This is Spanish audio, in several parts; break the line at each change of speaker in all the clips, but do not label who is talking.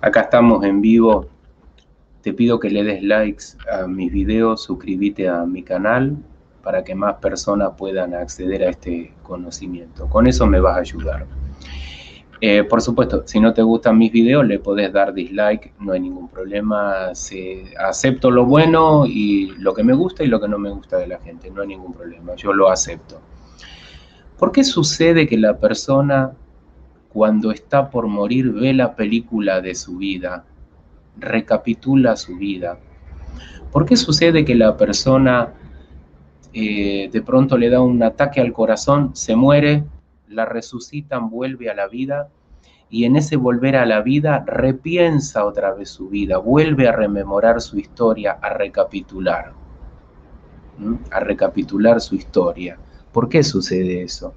Acá estamos en vivo. Te pido que le des likes a mis videos, suscríbete a mi canal para que más personas puedan acceder a este conocimiento. Con eso me vas a ayudar. Eh, por supuesto, si no te gustan mis videos, le podés dar dislike, no hay ningún problema. acepto lo bueno y lo que me gusta y lo que no me gusta de la gente, no hay ningún problema, yo lo acepto. ¿Por qué sucede que la persona cuando está por morir ve la película de su vida, recapitula su vida? ¿Por qué sucede que la persona eh, de pronto le da un ataque al corazón, se muere, la resucitan, vuelve a la vida y en ese volver a la vida repiensa otra vez su vida, vuelve a rememorar su historia, a recapitular, a recapitular su historia. ¿Por qué sucede eso?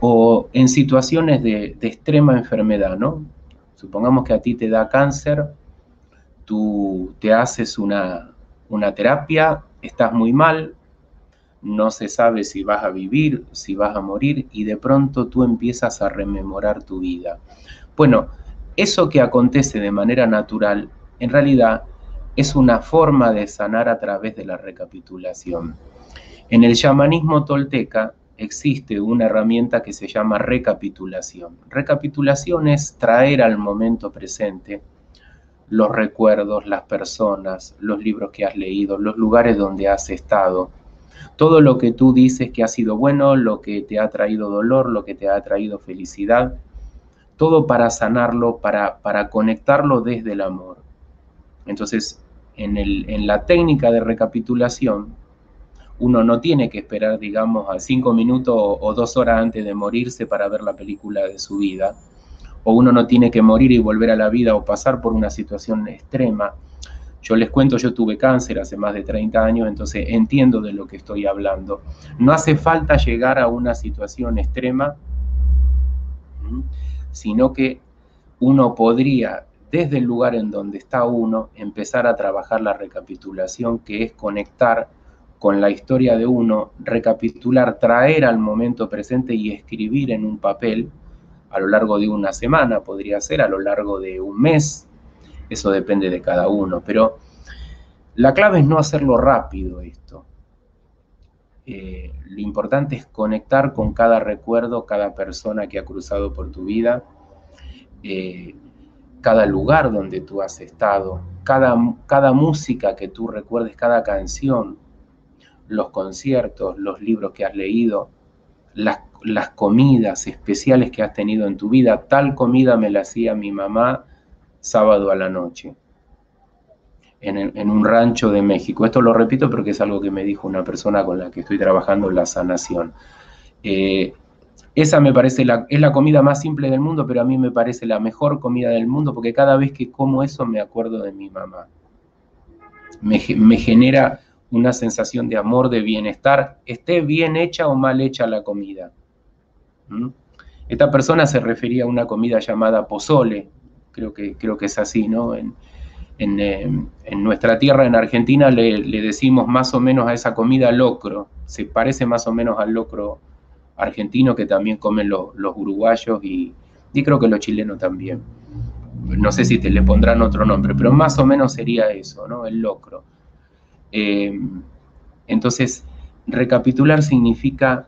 O en situaciones de, extrema enfermedad, ¿no? Supongamos que a ti te da cáncer, tú te haces una, una terapia, estás muy mal, no se sabe si vas a vivir, si vas a morir y de pronto tú empiezas a rememorar tu vida. Bueno, eso que acontece de manera natural, en realidad es una forma de sanar a través de la recapitulación. En el chamanismo tolteca existe una herramienta que se llama recapitulación. Recapitulación es traer al momento presente los recuerdos, las personas, los libros que has leído, los lugares donde has estado, todo lo que tú dices que ha sido bueno, lo que te ha traído dolor, lo que te ha traído felicidad, todo para sanarlo, para, para conectarlo desde el amor. Entonces, en, el, en la técnica de recapitulación, uno no tiene que esperar, digamos, a cinco minutos o dos horas antes de morirse para ver la película de su vida, o uno no tiene que morir y volver a la vida o pasar por una situación extrema. Yo les cuento, yo tuve cáncer hace más de 30 años, entonces entiendo de lo que estoy hablando. No hace falta llegar a una situación extrema, sino que uno podría, desde el lugar en donde está uno, empezar a trabajar la recapitulación, que es conectar con la historia de uno, recapitular, traer al momento presente y escribir en un papel a lo largo de una semana, podría ser a lo largo de un mes, eso depende de cada uno, pero la clave es no hacerlo rápido esto. Eh, lo importante es conectar con cada recuerdo, cada persona que ha cruzado por tu vida, eh, cada lugar donde tú has estado, cada, cada música que tú recuerdes, cada canción, los conciertos, los libros que has leído, las, las comidas especiales que has tenido en tu vida. Tal comida me la hacía mi mamá sábado a la noche en, un rancho de México. Esto lo repito porque es algo que me dijo una persona con la que estoy trabajando en la sanación. Eh, esa me parece la, es la comida más simple del mundo, pero a mí me parece la mejor comida del mundo porque cada vez que como eso me acuerdo de mi mamá. Me, genera una sensación de amor, de bienestar, esté bien hecha o mal hecha la comida. ¿Mm? Esta persona se refería a una comida llamada pozole, creo que, creo que es así, ¿no? En, nuestra tierra, en Argentina, le, decimos más o menos a esa comida locro. Se parece más o menos al locro argentino que también comen los uruguayos y, creo que los chilenos también. No sé si te le pondrán otro nombre, pero más o menos sería eso, ¿no? El locro. Eh, entonces, recapitular significa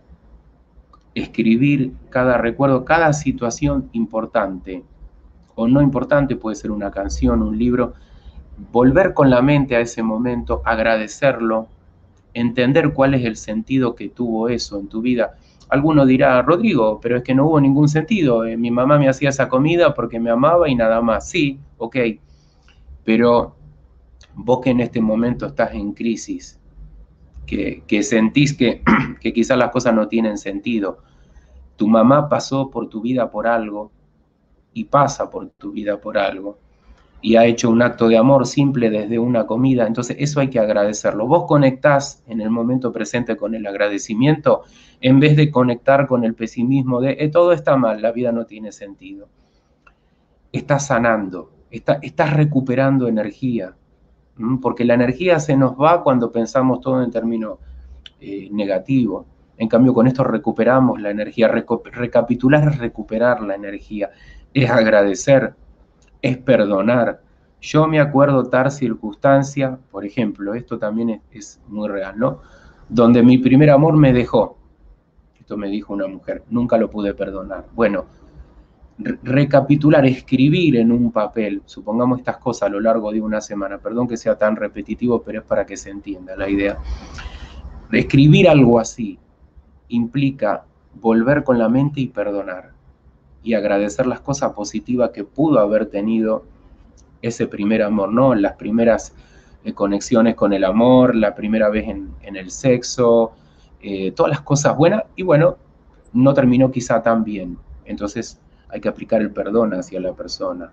escribir cada recuerdo, cada situación importante o no importante, puede ser una canción, un libro, volver con la mente a ese momento, agradecerlo, entender cuál es el sentido que tuvo eso en tu vida. Alguno dirá, Rodrigo, pero es que no hubo ningún sentido. Eh, mi mamá me hacía esa comida porque me amaba y nada más. Sí, ok. Pero vos que en este momento estás en crisis, que, sentís que, que quizás las cosas no tienen sentido, tu mamá pasó por tu vida por algo, y pasa por tu vida por algo y ha hecho un acto de amor simple desde una comida, entonces eso hay que agradecerlo. Vos conectás en el momento presente con el agradecimiento en vez de conectar con el pesimismo de eh, todo está mal, la vida no tiene sentido. Estás sanando, estás recuperando energía, porque la energía se nos va cuando pensamos todo en términos eh, negativos. En cambio, con esto recuperamos la energía. recapitular es recuperar la energía es agradecer es perdonar. Yo me acuerdo tal circunstancia, por ejemplo, esto también es, es muy real, ¿no? Donde mi primer amor me dejó. Esto me dijo una mujer, nunca lo pude perdonar. Bueno, recapitular, escribir en un papel, supongamos estas cosas a lo largo de una semana, perdón que sea tan repetitivo, pero es para que se entienda la idea. Escribir algo así implica volver con la mente y perdonar y agradecer las cosas positivas que pudo haber tenido ese primer amor, ¿no? Las primeras eh, conexiones con el amor, la primera vez en, el sexo, eh, todas las cosas buenas y bueno, no terminó quizá tan bien. Entonces, hay que aplicar el perdón hacia la persona.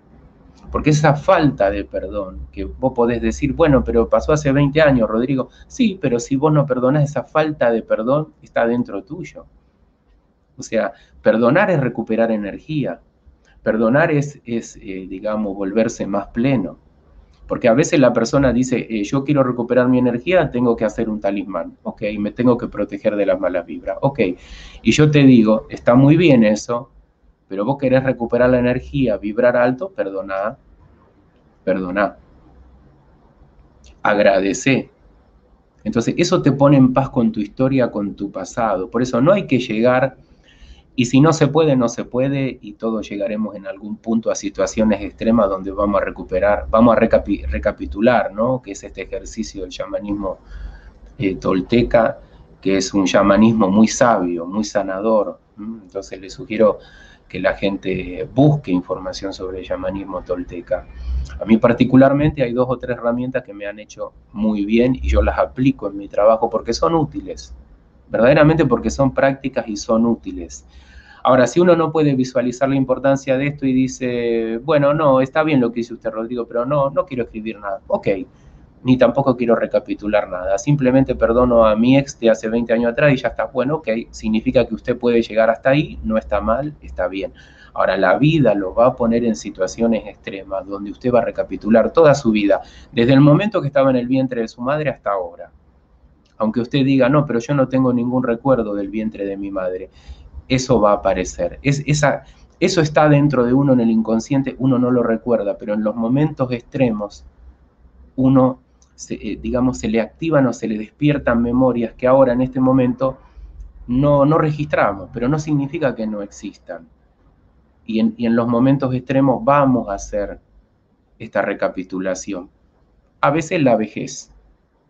Porque esa falta de perdón, que vos podés decir, bueno, pero pasó hace 20 años, Rodrigo, sí, pero si vos no perdonás, esa falta de perdón está dentro tuyo. O sea, perdonar es recuperar energía, perdonar es, es eh, digamos, volverse más pleno. Porque a veces la persona dice, eh, yo quiero recuperar mi energía, tengo que hacer un talismán, ok, me tengo que proteger de las malas vibras, ok. Y yo te digo, está muy bien eso, pero vos querés recuperar la energía, vibrar alto, perdona, perdona. Agradece. Entonces, eso te pone en paz con tu historia, con tu pasado. Por eso no hay que llegar, y si no se puede, no se puede, y todos llegaremos en algún punto a situaciones extremas donde vamos a recuperar, vamos a recapitular, ¿no? Que es este ejercicio del chamanismo eh, tolteca, que es un chamanismo muy sabio, muy sanador. Entonces, les sugiero que la gente busque información sobre el chamanismo tolteca. A mí particularmente hay dos o tres herramientas que me han hecho muy bien y yo las aplico en mi trabajo porque son útiles, verdaderamente porque son prácticas y son útiles. Ahora, si uno no puede visualizar la importancia de esto y dice, bueno, no, está bien lo que dice usted, Rodrigo, pero no, no quiero escribir nada. Ok, ni tampoco quiero recapitular nada. Simplemente perdono a mi ex de hace 20 años atrás y ya está. Bueno, ok, significa que usted puede llegar hasta ahí, no está mal, está bien. Ahora, la vida lo va a poner en situaciones extremas, donde usted va a recapitular toda su vida, desde el momento que estaba en el vientre de su madre hasta ahora. Aunque usted diga, no, pero yo no tengo ningún recuerdo del vientre de mi madre, eso va a aparecer. Es, esa, eso está dentro de uno en el inconsciente, uno no lo recuerda, pero en los momentos extremos, uno se, eh, digamos, se le activan o se le despiertan memorias que ahora en este momento no, no registramos, pero no significa que no existan. Y en, y en los momentos extremos vamos a hacer esta recapitulación. A veces la vejez,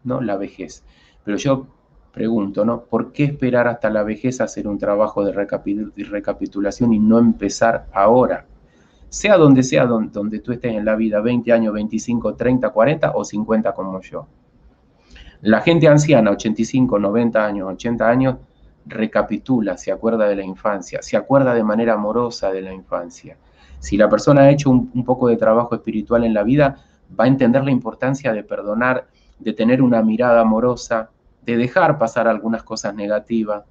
¿no? La vejez. Pero yo pregunto, ¿no? ¿Por qué esperar hasta la vejez a hacer un trabajo de recapitulación y no empezar ahora? Sea donde sea donde, tú estés en la vida, 20 años, 25, 30, 40 o 50 como yo. La gente anciana, 85, 90 años, 80 años, recapitula, se acuerda de la infancia, se acuerda de manera amorosa de la infancia. Si la persona ha hecho un, poco de trabajo espiritual en la vida, va a entender la importancia de perdonar, de tener una mirada amorosa, de dejar pasar algunas cosas negativas.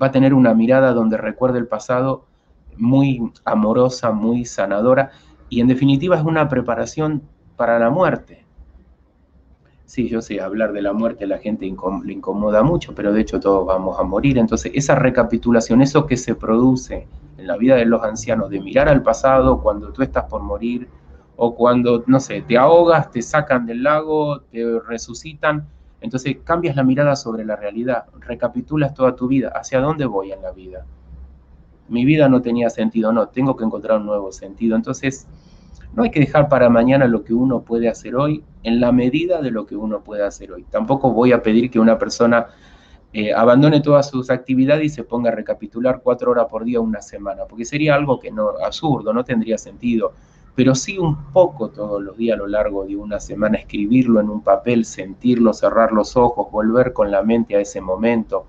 Va a tener una mirada donde recuerde el pasado muy amorosa, muy sanadora y en definitiva es una preparación para la muerte. Sí, yo sé, hablar de la muerte la gente le incomoda mucho, pero de hecho todos vamos a morir. Entonces, esa recapitulación, eso que se produce en la vida de los ancianos, de mirar al pasado cuando tú estás por morir, o cuando, no sé, te ahogas, te sacan del lago, te resucitan, entonces cambias la mirada sobre la realidad, recapitulas toda tu vida, hacia dónde voy en la vida mi vida no tenía sentido, no, tengo que encontrar un nuevo sentido. Entonces, no hay que dejar para mañana lo que uno puede hacer hoy en la medida de lo que uno puede hacer hoy. Tampoco voy a pedir que una persona eh, abandone todas sus actividades y se ponga a recapitular cuatro horas por día una semana, porque sería algo que no, absurdo, no tendría sentido. Pero sí un poco todos los días a lo largo de una semana, escribirlo en un papel, sentirlo, cerrar los ojos, volver con la mente a ese momento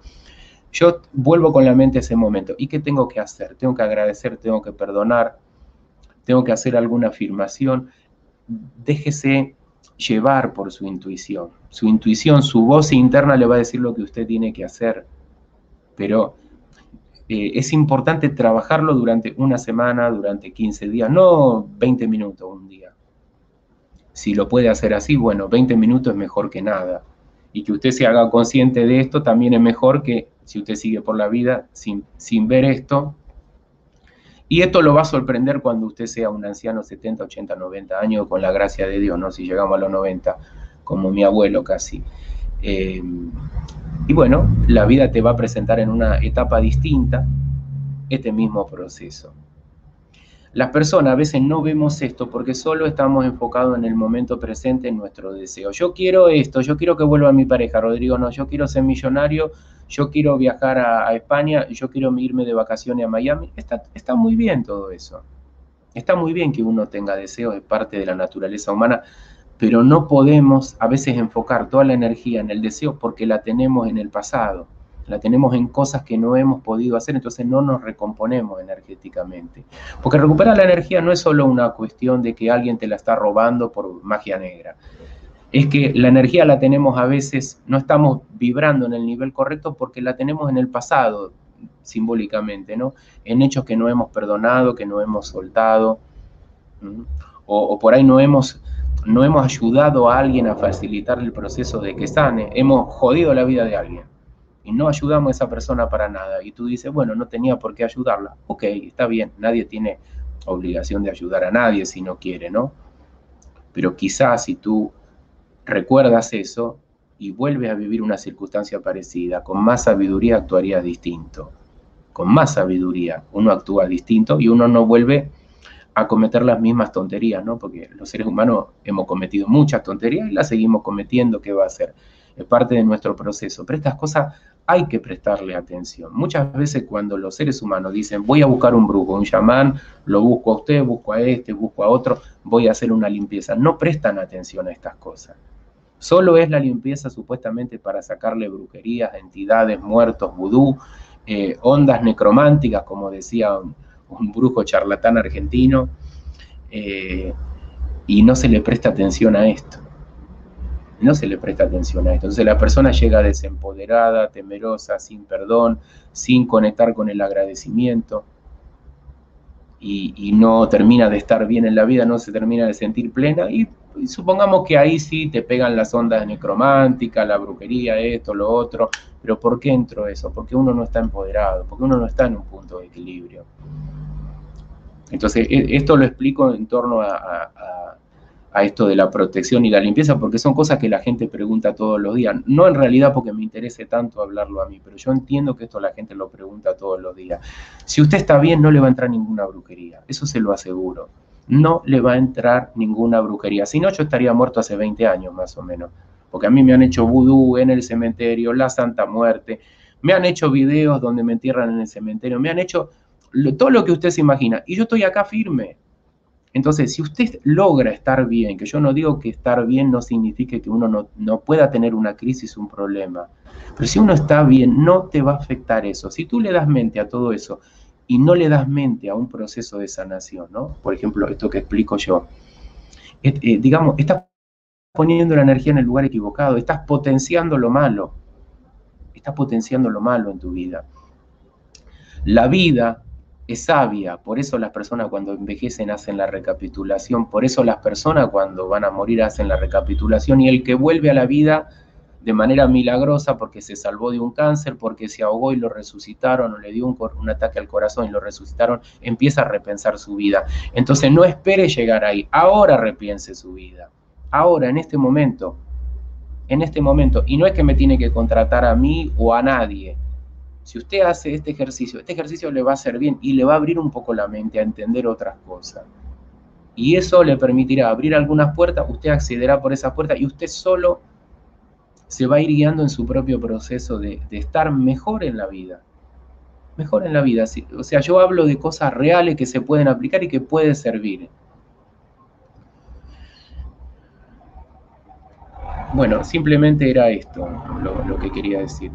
yo vuelvo con la mente a ese momento. ¿Y qué tengo que hacer? Tengo que agradecer, tengo que perdonar, tengo que hacer alguna afirmación. Déjese llevar por su intuición. Su intuición, su voz interna le va a decir lo que usted tiene que hacer. Pero eh, es importante trabajarlo durante una semana, durante 15 días, no 20 minutos un día. Si lo puede hacer así, bueno, 20 minutos es mejor que nada. Y que usted se haga consciente de esto también es mejor que si usted sigue por la vida sin, sin ver esto Y esto lo va a sorprender cuando usted sea un anciano 70, 80, 90 años, con la gracia de Dios, ¿no? Si llegamos a los 90, como mi abuelo casi. Eh, y bueno, la vida te va a presentar en una etapa distinta este mismo proceso. Las personas a veces no vemos esto porque solo estamos enfocados en el momento presente, en nuestro deseo. Yo quiero esto, yo quiero que vuelva mi pareja, Rodrigo, no, yo quiero ser millonario, yo quiero viajar a, España, yo quiero irme de vacaciones a Miami. Está, está muy bien todo eso. Está muy bien que uno tenga deseos, es parte de la naturaleza humana, pero no podemos a veces enfocar toda la energía en el deseo porque la tenemos en el pasado, la tenemos en cosas que no hemos podido hacer, entonces no nos recomponemos energéticamente. Porque recuperar la energía no es solo una cuestión de que alguien te la está robando por magia negra es que la energía la tenemos a veces, no estamos vibrando en el nivel correcto porque la tenemos en el pasado, simbólicamente, ¿no? En hechos que no hemos perdonado, que no hemos soltado, o, por ahí no hemos, no hemos ayudado a alguien a facilitar el proceso de que sane, hemos jodido la vida de alguien y no ayudamos a esa persona para nada. Y tú dices, bueno, no tenía por qué ayudarla. Ok, está bien, nadie tiene obligación de ayudar a nadie si no quiere, ¿no? Pero quizás si tú recuerdas eso y vuelves a vivir una circunstancia parecida, con más sabiduría actuaría distinto. Con más sabiduría uno actúa distinto y uno no vuelve a cometer las mismas tonterías, ¿no? Porque los seres humanos hemos cometido muchas tonterías y las seguimos cometiendo, ¿qué va a ser? Es parte de nuestro proceso. Pero estas cosas hay que prestarle atención. Muchas veces cuando los seres humanos dicen, voy a buscar un brujo, un chamán, lo busco a usted, busco a este, busco a otro, voy a hacer una limpieza, no prestan atención a estas cosas. Solo es la limpieza supuestamente para sacarle brujerías, entidades, muertos, vudú, eh, ondas necrománticas, como decía un, brujo charlatán argentino, eh, y no se le presta atención a esto. No se le presta atención a esto. Entonces la persona llega desempoderada, temerosa, sin perdón, sin conectar con el agradecimiento y, no termina de estar bien en la vida, no se termina de sentir plena y, supongamos que ahí sí te pegan las ondas necrománticas, la brujería, esto, lo otro, pero ¿por qué entró eso? Porque uno no está empoderado, porque uno no está en un punto de equilibrio. Entonces, e, esto lo explico en torno a esto de la protección y la limpieza, porque son cosas que la gente pregunta todos los días. No en realidad porque me interese tanto hablarlo a mí, pero yo entiendo que esto la gente lo pregunta todos los días. Si usted está bien, no le va a entrar ninguna brujería, eso se lo aseguro. No le va a entrar ninguna brujería. Si no, yo estaría muerto hace 20 años más o menos. Porque a mí me han hecho vudú en el cementerio, la Santa Muerte, me han hecho videos donde me entierran en el cementerio, me han hecho todo lo que usted se imagina. Y yo estoy acá firme, entonces, si usted logra estar bien, que yo no digo que estar bien no signifique que uno no, pueda tener una crisis, un problema, pero si uno está bien, no te va a afectar eso. Si tú le das mente a todo eso y no le das mente a un proceso de sanación, ¿no? Por ejemplo, esto que explico yo, eh, digamos, estás poniendo la energía en el lugar equivocado, estás potenciando lo malo, estás potenciando lo malo en tu vida. La vida es sabia, por eso las personas cuando envejecen hacen la recapitulación, por eso las personas cuando van a morir hacen la recapitulación y el que vuelve a la vida de manera milagrosa porque se salvó de un cáncer, porque se ahogó y lo resucitaron o le dio un, ataque al corazón y lo resucitaron, empieza a repensar su vida. Entonces no espere llegar ahí, ahora repiense su vida, ahora, en este momento, en este momento. Y no es que me tiene que contratar a mí o a nadie, si usted hace este ejercicio, este ejercicio le va a hacer bien y le va a abrir un poco la mente a entender otras cosas. Y eso le permitirá abrir algunas puertas, usted accederá por esa puerta y usted solo se va a ir guiando en su propio proceso de, estar mejor en la vida. Mejor en la vida. O sea, yo hablo de cosas reales que se pueden aplicar y que puede servir. Bueno, simplemente era esto lo que quería decir.